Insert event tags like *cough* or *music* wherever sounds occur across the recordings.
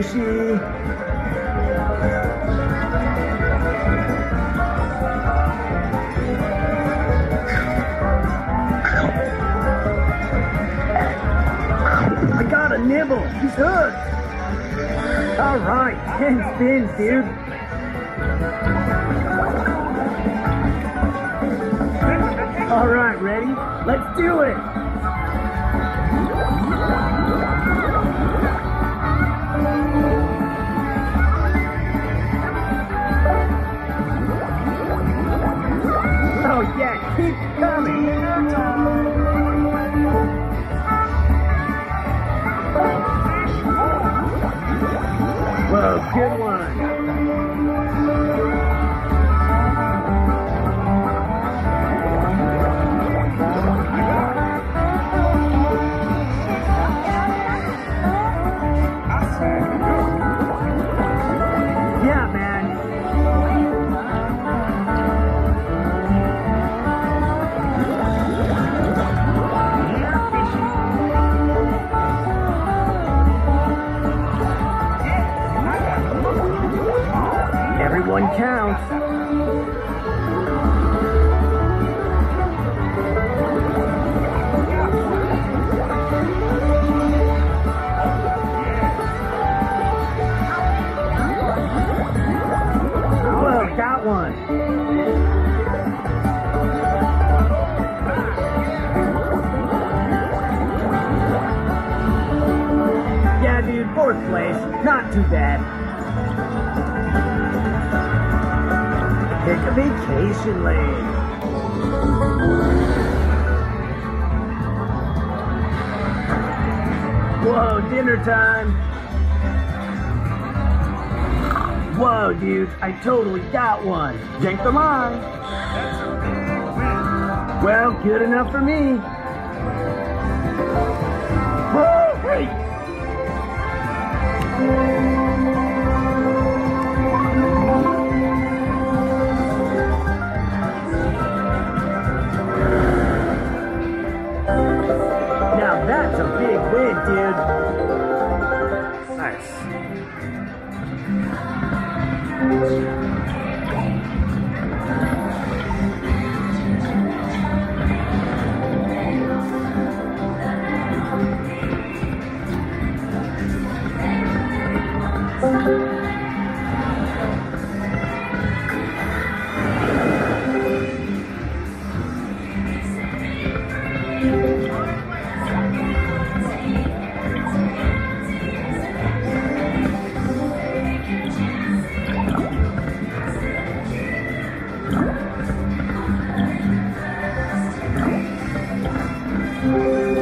I got a nibble. He's hooked. All right, 10 spins, dude. All right, ready? Let's do it. Good one. Everyone counts. Got one. Yeah, dude, fourth place. Not too bad. Pick a vacation lane. Whoa, dinner time. Whoa, dude, I totally got one. Yank the line. Well, good enough for me.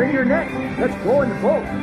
Bring your net. Let's go in the boat.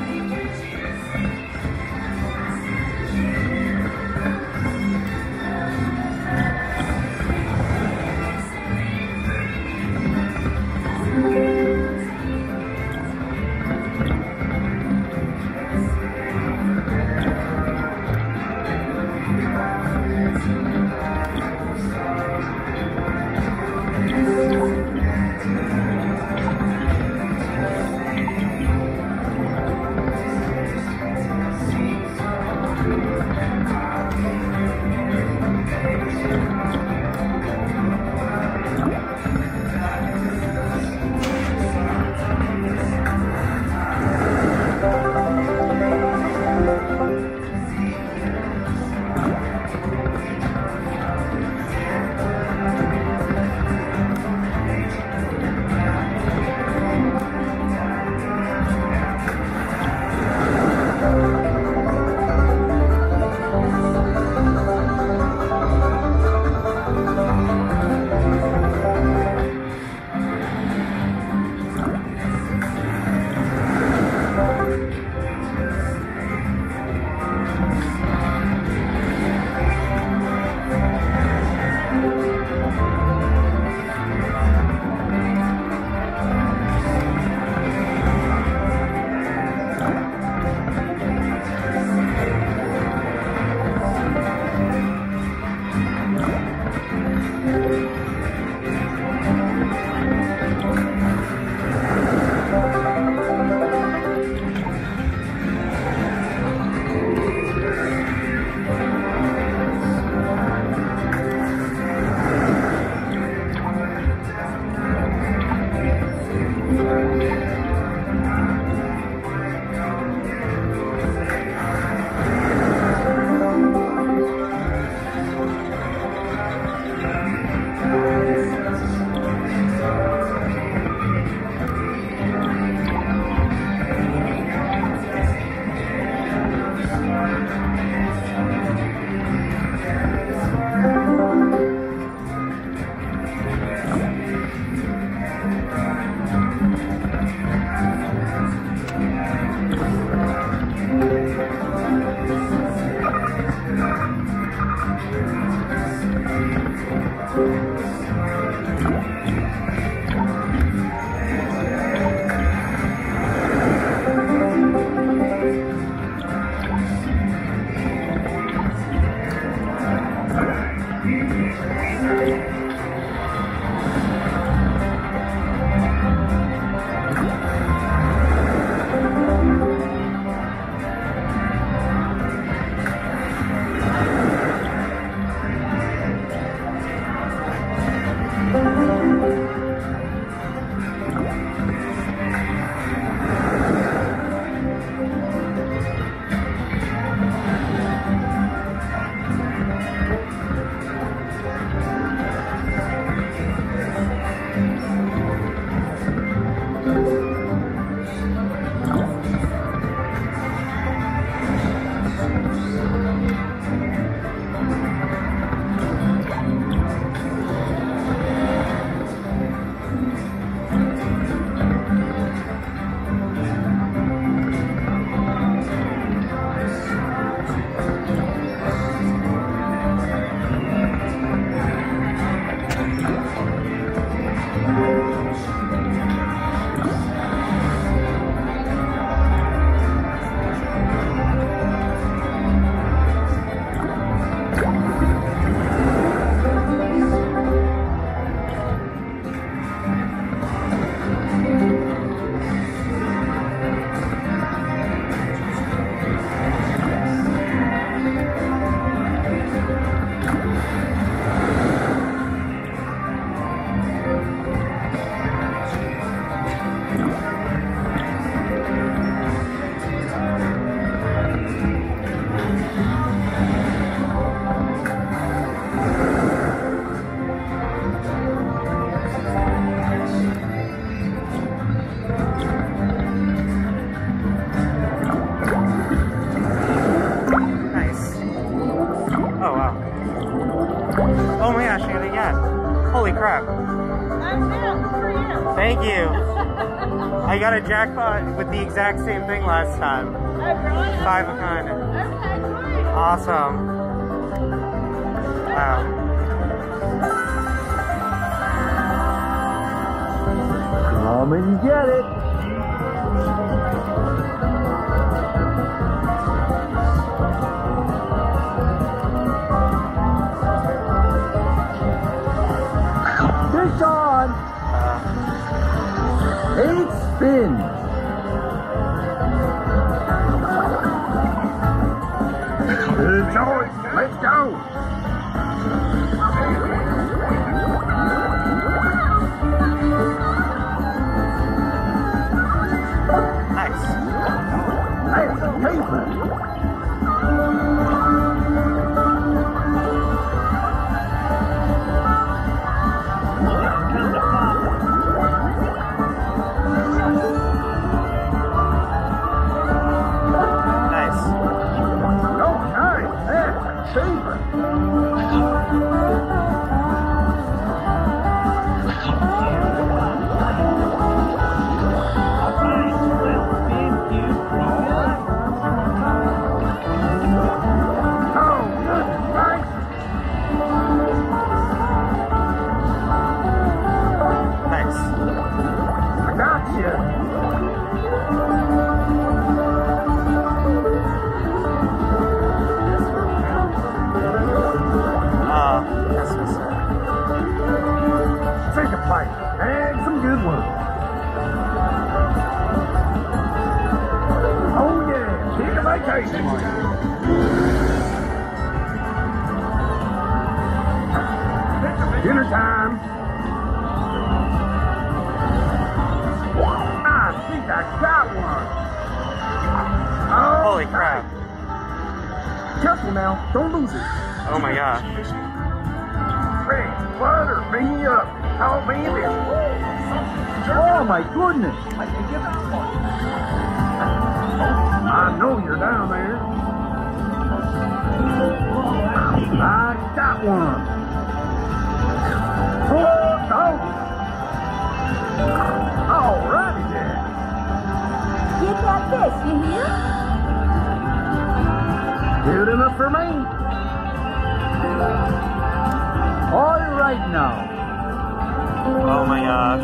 Holy crap. That's it for you. Thank you. *laughs* I got a jackpot with the exact same thing last time. Oh, really? Five of kind. Okay, great. Awesome. Wow. Come and get it. Spins. Choice. Let's go. nice. That's a A. Dinner time. Ah, I think I got one. Oh, Holy crap. Careful now. Don't lose it. Oh my gosh. Hey, butter, bring me up. Call me this. Oh my goodness. I got one. All righty then. Get that fish, you hear? Good enough for me. All right now. Oh my gosh.